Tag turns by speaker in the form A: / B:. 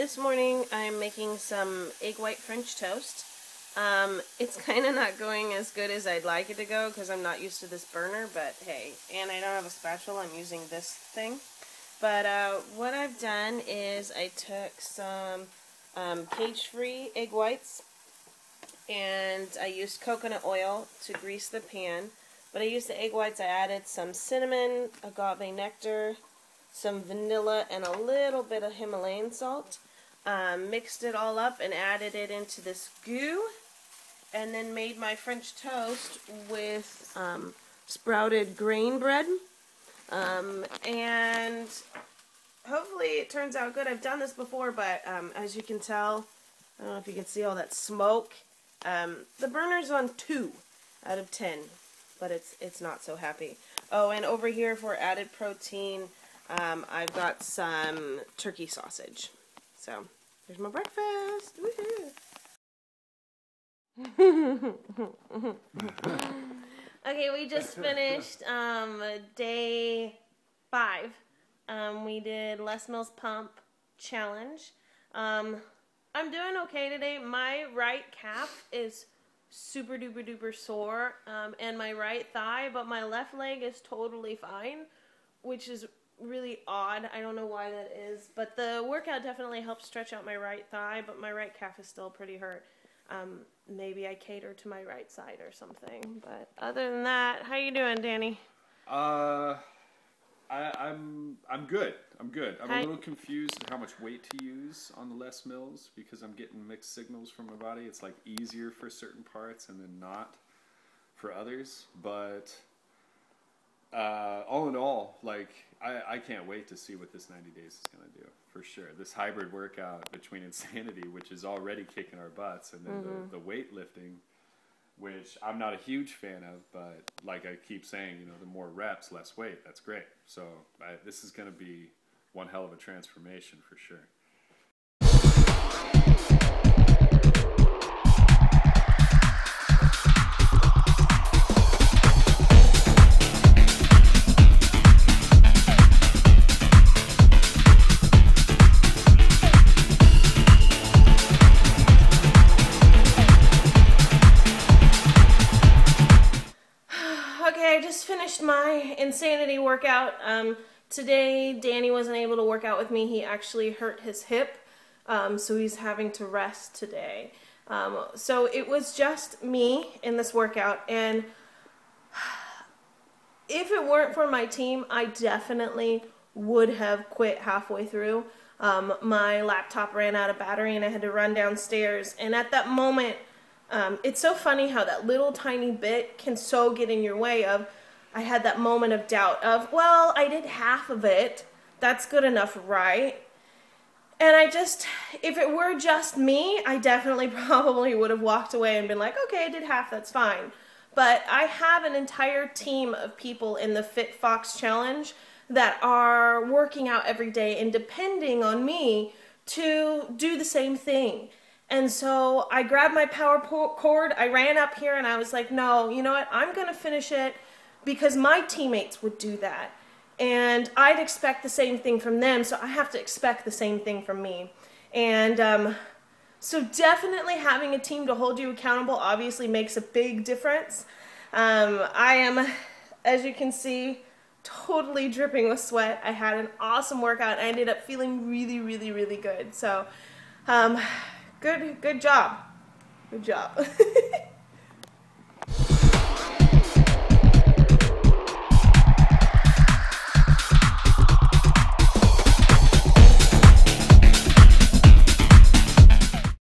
A: this morning I'm making some egg white French toast. Um, it's kind of not going as good as I'd like it to go because I'm not used to this burner, but hey, and I don't have a spatula, I'm using this thing. But uh, what I've done is I took some um, cage-free egg whites and I used coconut oil to grease the pan. But I used the egg whites, I added some cinnamon, agave nectar, some vanilla, and a little bit of Himalayan salt. Um, mixed it all up and added it into this goo. And then made my French toast with um, sprouted grain bread. Um, and hopefully it turns out good. I've done this before, but um, as you can tell, I don't know if you can see all that smoke. Um, the burner's on 2 out of 10, but it's it's not so happy. Oh, and over here for added protein, um, I've got some turkey sausage. So, here's my breakfast. okay, we just finished um, day five. Um, we did Les Mills Pump Challenge. Um, I'm doing okay today. My right calf is super duper duper sore um, and my right thigh, but my left leg is totally fine, which is really odd. I don't know why that is, but the workout definitely helped stretch out my right thigh, but my right calf is still pretty hurt. Um, maybe I cater to my right side or something, but other than that, how you doing, Danny?
B: Uh, I, I'm I'm good. I'm good. I'm
A: Hi.
B: a little confused how much weight to use on the Les Mills because I'm getting mixed signals from my body. It's like easier for certain parts and then not for others. But uh, all in all, like I, I can't wait to see what this 90 days is going to do for sure. This hybrid workout between insanity, which is already kicking our butts, and then the, the weightlifting which I'm not a huge fan of, but like I keep saying, you know, the more reps, less weight. That's great. So I, this is going to be one hell of a transformation for sure.
A: Okay, I just finished my insanity workout. Um, today, Danny wasn't able to work out with me. He actually hurt his hip, um, so he's having to rest today. Um, so it was just me in this workout, and if it weren't for my team, I definitely would have quit halfway through. Um, my laptop ran out of battery, and I had to run downstairs. And at that moment, um, it's so funny how that little tiny bit can so get in your way of i had that moment of doubt of well i did half of it. That's good enough right? And i just if it were just me i definitely probably would have walked away and been like okay i did half that's fine. But i have an entire team of people in the fit fox challenge that are working out every day and depending on me to do the same thing and so I grabbed my power cord, I ran up here, and I was like, no, you know what? I'm going to finish it because my teammates would do that. And I'd expect the same thing from them, so I have to expect the same thing from me. And um, so definitely having a team to hold you accountable obviously makes a big difference. Um, I am, as you can see, totally dripping with sweat. I had an awesome workout. I ended up feeling really, really, really good. So, um, good, good job. Good job.